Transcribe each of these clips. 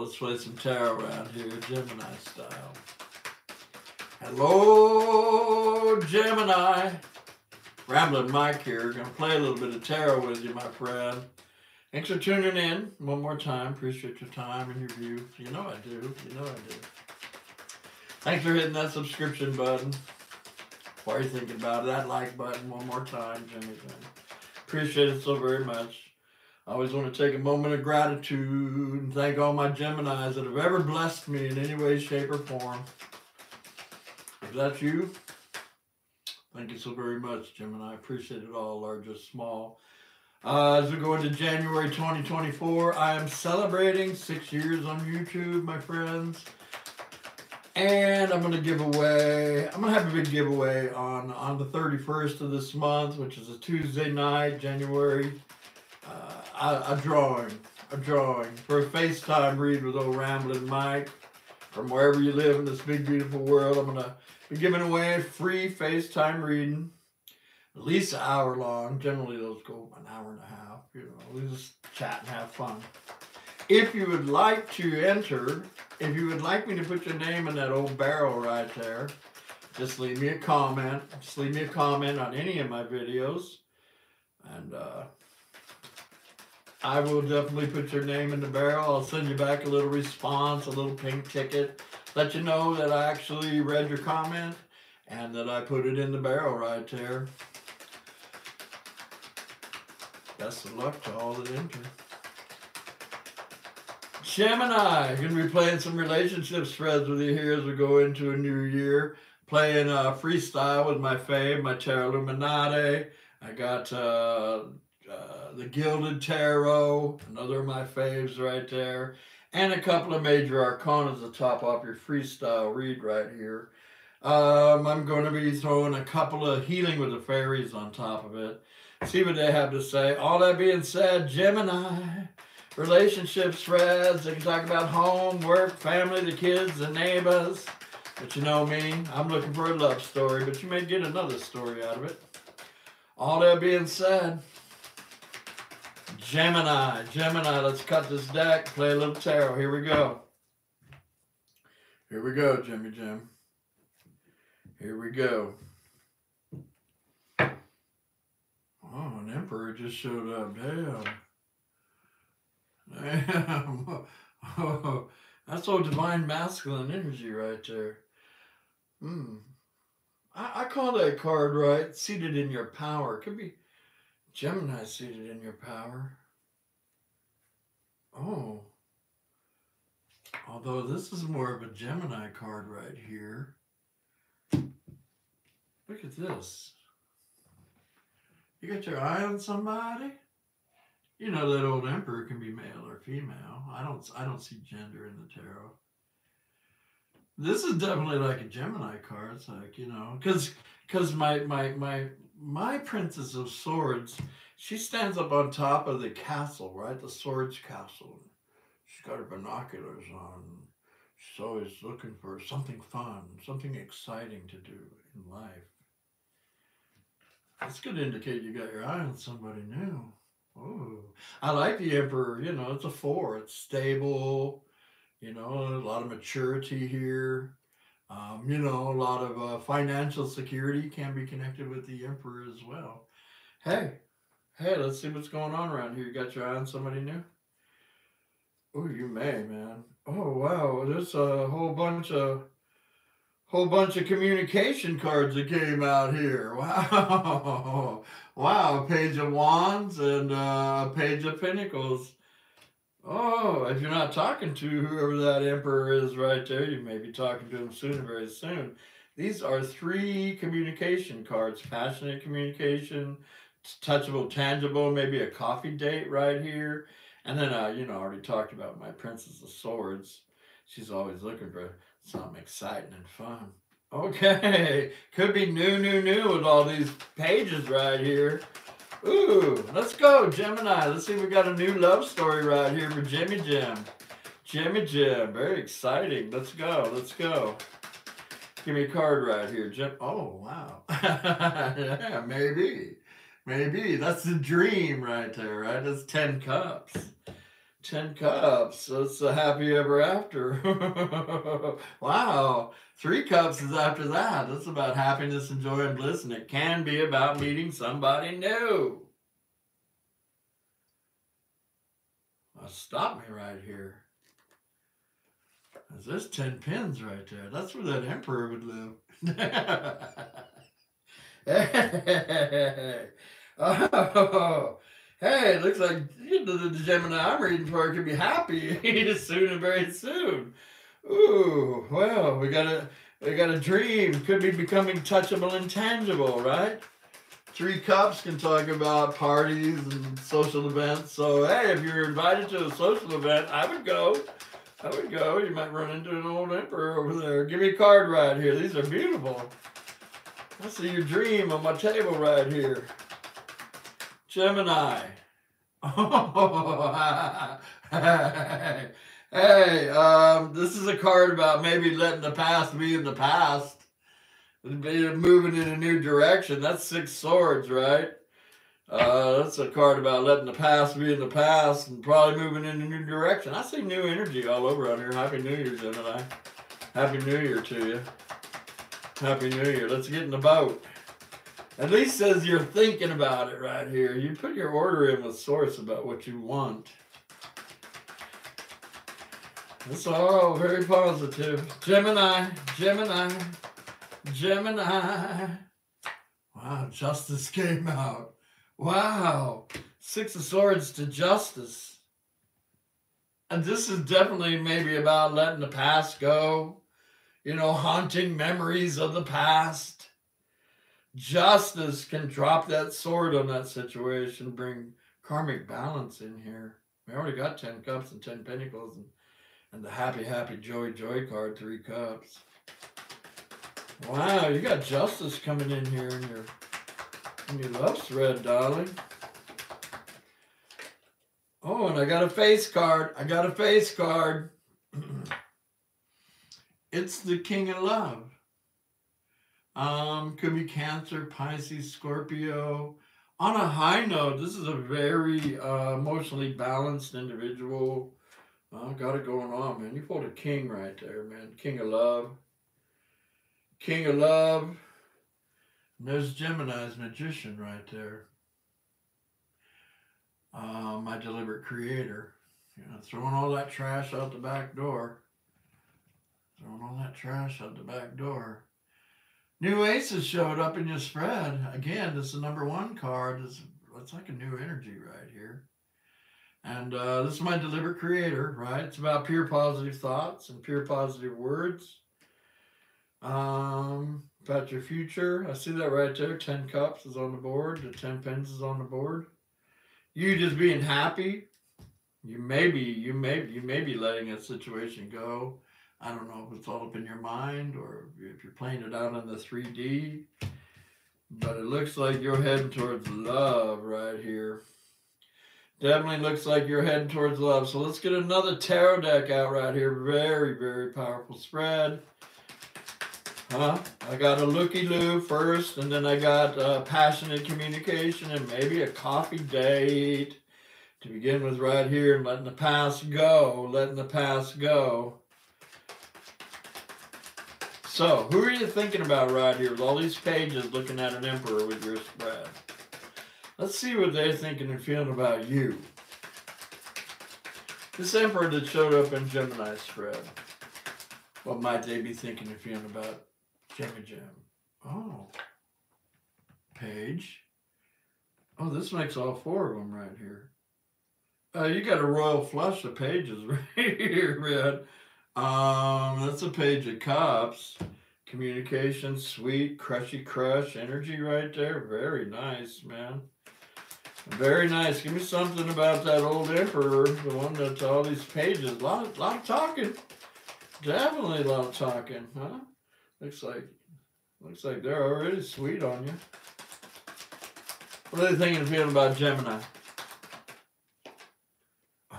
Let's play some tarot around here, Gemini style. Hello, Gemini. Ramblin Mike here. Gonna play a little bit of tarot with you, my friend. Thanks for tuning in one more time. Appreciate your time and your view. You know I do. You know I do. Thanks for hitting that subscription button. Why are you thinking about it? That like button one more time, Jimmy. Appreciate it so very much. I always want to take a moment of gratitude and thank all my Geminis that have ever blessed me in any way, shape, or form. If that's you, thank you so very much, Gemini. I appreciate it all, large or small. Uh, as we go into January 2024, I am celebrating six years on YouTube, my friends. And I'm going to give away, I'm going to have a big giveaway on, on the 31st of this month, which is a Tuesday night, January. A, a drawing, a drawing for a FaceTime read with old Ramblin Mike. From wherever you live in this big, beautiful world, I'm going to be giving away a free FaceTime reading at least an hour long. Generally, those go an hour and a half. You know, we just chat and have fun. If you would like to enter, if you would like me to put your name in that old barrel right there, just leave me a comment. Just leave me a comment on any of my videos. And uh, I will definitely put your name in the barrel. I'll send you back a little response, a little pink ticket. Let you know that I actually read your comment and that I put it in the barrel right there. Best of luck to all that enter. Gemini, going to be playing some relationship spreads with you here as we go into a new year. Playing uh, freestyle with my fave, my Tarot Illuminati. I got uh, uh, the Gilded Tarot, another of my faves right there. And a couple of major arcanas to top off your freestyle read right here. Um, I'm going to be throwing a couple of Healing with the Fairies on top of it see what they have to say. All that being said, Gemini, relationships, spreads. They can talk about home, work, family, the kids, the neighbors. But you know me, I'm looking for a love story, but you may get another story out of it. All that being said, Gemini, Gemini, let's cut this deck, play a little tarot. Here we go. Here we go, Jimmy Jim. Here we go. Oh, an emperor just showed up. Damn. Damn. Oh, that's all divine masculine energy right there. Hmm. I, I call that card right. Seated in your power. Could be Gemini seated in your power. Oh. Although this is more of a Gemini card right here. Look at this. You got your eye on somebody? You know that old emperor can be male or female. I don't I don't see gender in the tarot. This is definitely like a Gemini card. It's like, you know, because because my my my my princess of swords, she stands up on top of the castle, right? The swords castle. She's got her binoculars on. She's always looking for something fun, something exciting to do in life. That's going to indicate you got your eye on somebody new. Oh, I like the Emperor. You know, it's a four. It's stable. You know, a lot of maturity here. Um, you know, a lot of uh, financial security can be connected with the Emperor as well. Hey, hey, let's see what's going on around here. You got your eye on somebody new? Oh, you may, man. Oh, wow. There's a whole bunch of whole bunch of communication cards that came out here. Wow. Wow. A page of wands and uh, a page of pentacles. Oh, if you're not talking to whoever that emperor is right there, you may be talking to him soon, very soon. These are three communication cards. Passionate communication, touchable, tangible, maybe a coffee date right here. And then, uh, you know, I already talked about my Princess of Swords. She's always looking for Something exciting and fun. Okay, could be new, new, new with all these pages right here. Ooh, let's go, Gemini. Let's see we got a new love story right here for Jimmy Jim. Jimmy Jim, very exciting. Let's go, let's go. Give me a card right here, Jim. Oh, wow. yeah, maybe. Maybe. That's the dream right there, right? That's 10 cups. Ten cups. That's the happy ever after. wow. Three cups is after that. That's about happiness and joy and bliss, and it can be about meeting somebody new. Well, stop me right here. There's 10 pins right there. That's where that emperor would live. hey, oh, hey, looks like you know, the Gemini I'm reading for could be happy soon and very soon. Ooh, well, we got a we got a dream. Could be becoming touchable and tangible, right? Three Cups can talk about parties and social events. So hey, if you're invited to a social event, I would go. I would go. You might run into an old emperor over there. Give me a card right here. These are beautiful. I see your dream on my table right here. Gemini. hey, um, this is a card about maybe letting the past be in the past. Moving in a new direction. That's six swords, right? Uh, that's a card about letting the past be in the past and probably moving in a new direction. I see new energy all over on here. Happy New Year, Gemini. Happy New Year to you. Happy New Year. Let's get in the boat. At least says you're thinking about it right here. You put your order in with source about what you want. It's all very positive. Gemini, Gemini, Gemini. Wow, justice came out. Wow. Six of Swords to Justice. And this is definitely maybe about letting the past go, you know, haunting memories of the past. Justice can drop that sword on that situation, bring karmic balance in here. We already got 10 cups and 10 pentacles and, and the happy, happy, joy, joy card, three cups. Wow, you got justice coming in here in your and your love thread, darling. Oh, and I got a face card. I got a face card. it's the King of Love. Um, could be Cancer, Pisces, Scorpio. On a high note, this is a very uh, emotionally balanced individual. Oh, got it going on, man. You pulled a king right there, man. King of Love. King of Love. And there's Gemini's magician right there. Uh, my deliberate creator. You know, throwing all that trash out the back door. Throwing all that trash out the back door. New aces showed up in your spread. Again, this is the number one card. It's, it's like a new energy right here. And uh, this is my deliberate creator, right? It's about pure positive thoughts and pure positive words. Um, about your future. I see that right there. 10 cups is on the board. The 10 pens is on the board. You just being happy. You may be, you may, you may be letting a situation go. I don't know if it's all up in your mind or if you're playing it out on the 3D. But it looks like you're heading towards love right here. Definitely looks like you're heading towards love. So let's get another tarot deck out right here. Very, very powerful spread. Huh? I got a looky loo first, and then I got uh, passionate communication and maybe a coffee date to begin with right here and letting the past go, letting the past go. So, who are you thinking about right here with all these pages looking at an emperor with your spread? Let's see what they're thinking and feeling about you. This emperor that showed up in Gemini's spread. What might they be thinking and feeling about Jemmy Jam. Oh. Page. Oh, this makes all four of them right here. Uh, you got a royal flush of pages right here, man. Um, that's a page of cups. Communication, sweet, crushy crush, energy right there. Very nice, man. Very nice. Give me something about that old emperor, the one that's all these pages. A lot, of, lot of talking. Definitely a lot of talking, huh? Looks like looks like they're already sweet on you. What are they thinking and feeling about Gemini?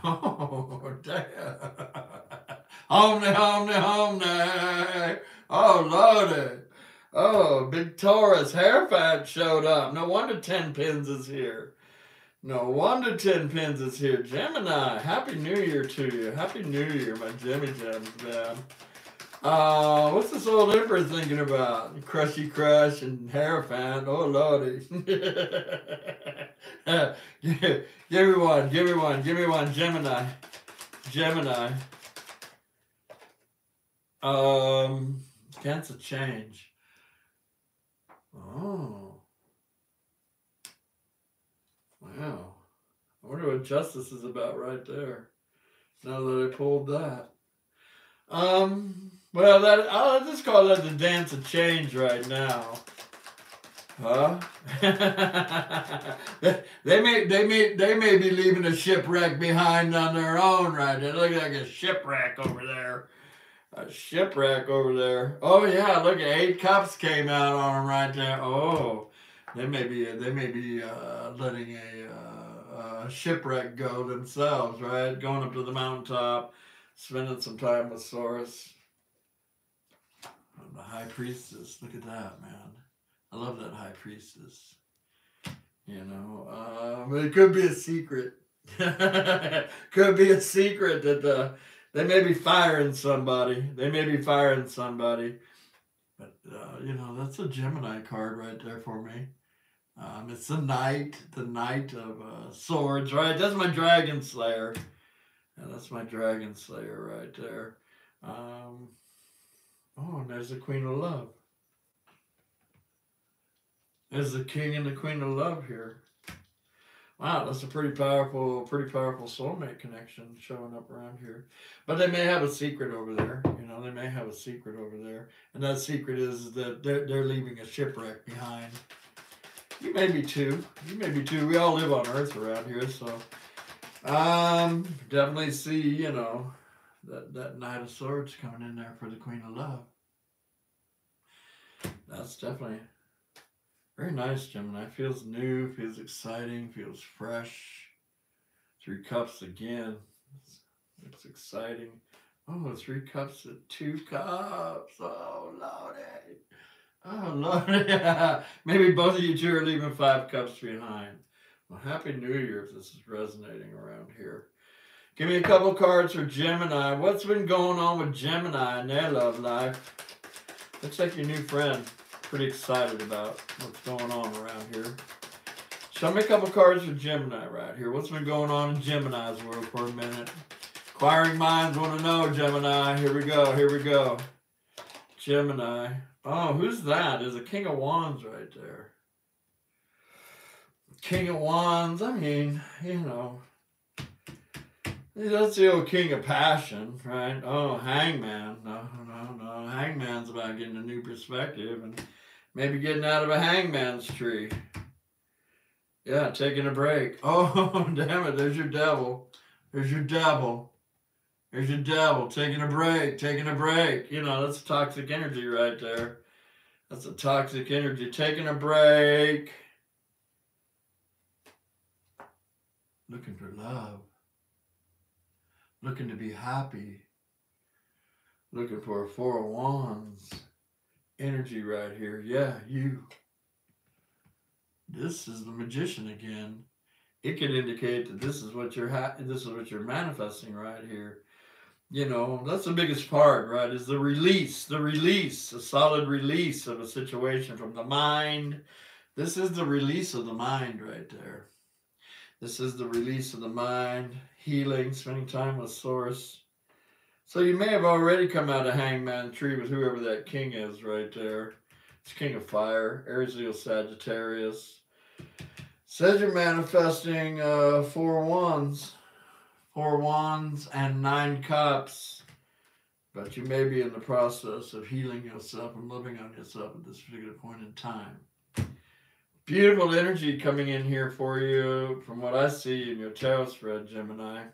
Oh, damn. Omni, omni, omni. Oh, lordy. Oh, big Taurus Hierophant showed up. No wonder 10 pins is here. No wonder 10 pins is here. Gemini, Happy New Year to you. Happy New Year, my Jimmy Gems, man. Uh, what's this old emperor thinking about? Crushy Crush and Hierophant. Oh, lordy. give, give me one, give me one, give me one. Gemini. Gemini. Um, cancel change. Oh. Wow. I wonder what justice is about right there. Now that I pulled that. Um, well, that I'll just call that the dance of change right now. Huh? they may they may they may be leaving a shipwreck behind on their own right there. Look like a shipwreck over there. A shipwreck over there. Oh yeah, look at eight cups came out on them right there. Oh, they may be they may be uh, letting a, uh, a shipwreck go themselves, right? Going up to the mountaintop, spending some time with Source. The High Priestess. Look at that, man. I love that High Priestess. You know, um, it could be a secret. could be a secret that uh, they may be firing somebody. They may be firing somebody. But, uh, you know, that's a Gemini card right there for me. Um, it's the knight, the knight of uh, swords, right? That's my dragon slayer. And that's my dragon slayer right there. Um, oh, and there's the queen of love. There's the king and the queen of love here. Wow, that's a pretty powerful, pretty powerful soulmate connection showing up around here. But they may have a secret over there. You know, they may have a secret over there, and that secret is that they're, they're leaving a shipwreck behind. You may be too. You may be too. We all live on Earth around here, so um, definitely see you know that that Knight of Swords coming in there for the Queen of Love. That's definitely very nice, Gemini. Feels new, feels exciting, feels fresh. Three cups again. It's, exciting. Oh, three cups of two cups. Oh, lordy. Oh, Lord. Yeah. Maybe both of you two are leaving five cups behind. Well, Happy New Year if this is resonating around here. Give me a couple cards for Gemini. What's been going on with Gemini in their love life? Looks like your new friend. Pretty excited about what's going on around here. Show me a couple cards for Gemini right here. What's been going on in Gemini's world for a minute? Inquiring minds want to know, Gemini. Here we go. Here we go. Gemini. Oh, who's that? There's a King of Wands right there. King of Wands, I mean, you know, that's the old King of Passion, right? Oh, Hangman. No, no, no. Hangman's about getting a new perspective and maybe getting out of a hangman's tree. Yeah, taking a break. Oh, damn it. There's your devil. There's your devil. There's your devil taking a break, taking a break. You know, that's toxic energy right there. That's a toxic energy. Taking a break. Looking for love. Looking to be happy. Looking for a four of wands. Energy right here. Yeah, you. This is the magician again. It can indicate that this is what you're ha- this is what you're manifesting right here you know, that's the biggest part, right? Is the release, the release, a solid release of a situation from the mind. This is the release of the mind right there. This is the release of the mind, healing, spending time with Source. So you may have already come out of Hangman Tree with whoever that king is right there. It's King of Fire, Aries, Sagittarius. Says you're manifesting uh, four wands four wands and nine cups. But you may be in the process of healing yourself and loving on yourself at this particular point in time. Beautiful energy coming in here for you from what I see in your tarot spread, Gemini.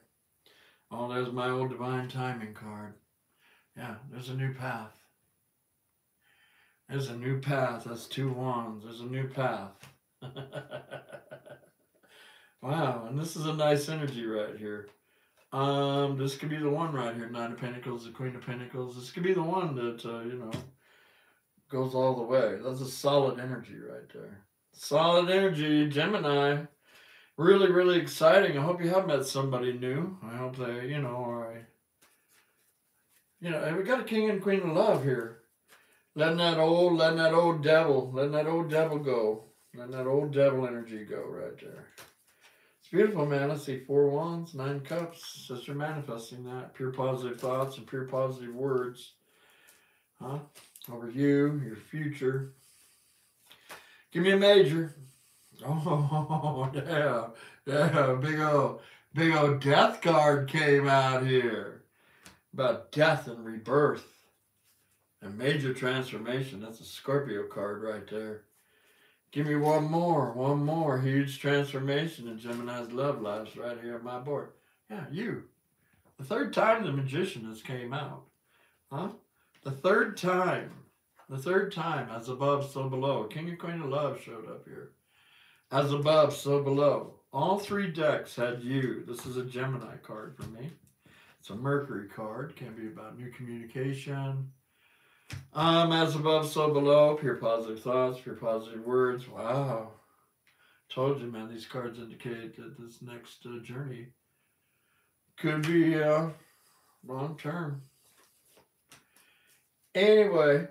Oh, there's my old divine timing card. Yeah, there's a new path. There's a new path. That's two wands. There's a new path. wow, and this is a nice energy right here. Um, this could be the one right here. Nine of Pentacles, the Queen of Pentacles. This could be the one that uh, you know goes all the way. That's a solid energy right there. Solid energy, Gemini. Really, really exciting. I hope you have met somebody new. I hope they, you know, are, you know, and we got a king and queen of love here. Letting that old, letting that old devil, letting that old devil go. Letting that old devil energy go right there. It's beautiful, man. I see four wands, nine cups. You're manifesting that. Pure positive thoughts and pure positive words. Huh? Over you, your future. Give me a major. Oh, yeah. Yeah, big old, big old death card came out here. About death and rebirth. A major transformation. That's a Scorpio card right there. Give me one more, one more huge transformation in Gemini's love lives right here on my board. Yeah, you. The third time the magician has came out. Huh? The third time. The third time, as above, so below. King and Queen of Love showed up here. As above, so below. All three decks had you. This is a Gemini card for me. It's a Mercury card. Can be about new communication. Um, as above, so below. Pure positive thoughts, pure positive words. Wow. Told you, man, these cards indicate that this next uh, journey could be uh, long term. Anyway,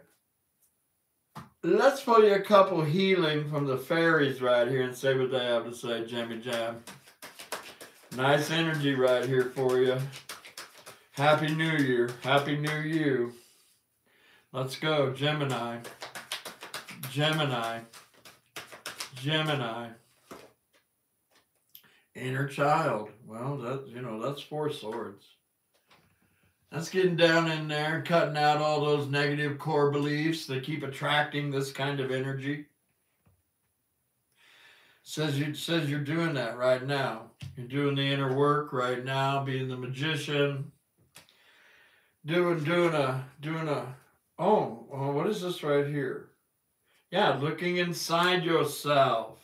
let's you a couple healing from the fairies right here and see what they have to say, Jammy Jam. Nice energy right here for you. Happy New Year. Happy New You. Let's go, Gemini. Gemini. Gemini. Inner child. Well, that you know, that's four swords. That's getting down in there, cutting out all those negative core beliefs that keep attracting this kind of energy. Says you says you're doing that right now. You're doing the inner work right now, being the magician. Doing doing a doing a oh, oh what is this right here? Yeah, looking inside yourself.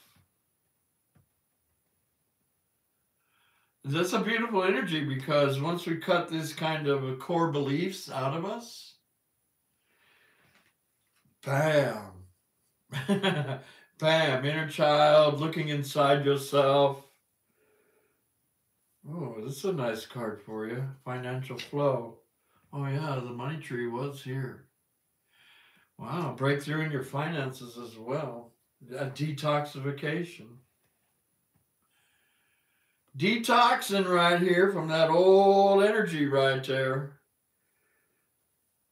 That's a beautiful energy because once we cut this kind of core beliefs out of us, bam, bam, inner child, looking inside yourself. Oh, this is a nice card for you. Financial flow. Oh yeah, the money tree was here. Wow, breakthrough in your finances as well. A detoxification detoxing right here from that old energy right there.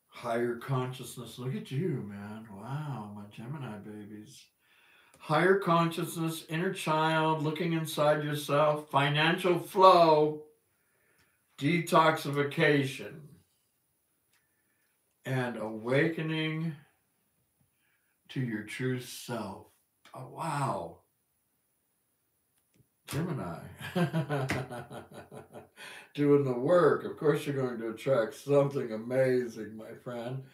Higher consciousness. Look at you, man. Wow, my Gemini babies. Higher consciousness, inner child, looking inside yourself, financial flow, detoxification, and awakening to your true self. Oh, wow. Gemini. Doing the work. Of course, you're going to attract something amazing, my friend,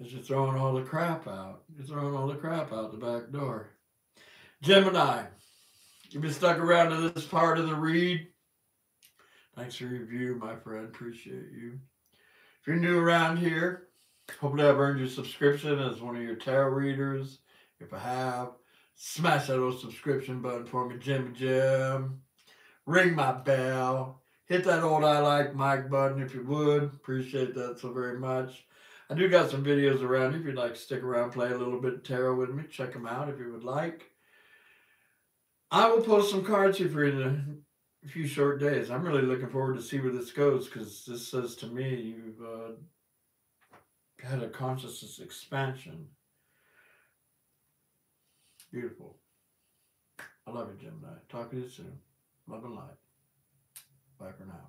as you're throwing all the crap out. You're throwing all the crap out the back door. Gemini, you've been stuck around to this part of the read. Thanks for your review, my friend. Appreciate you. If you're new around here, hopefully I've earned your subscription as one of your tarot readers. If I have, Smash that old subscription button for me, Jimmy Jim. Ring my bell. Hit that old I like Mike button if you would. Appreciate that so very much. I do got some videos around if you'd like to stick around, play a little bit of tarot with me. Check them out if you would like. I will post some cards here for you in a few short days. I'm really looking forward to see where this goes because this says to me you've uh, had a consciousness expansion beautiful. I love you, Gemini. Talk to you soon. Love and light. Bye for now.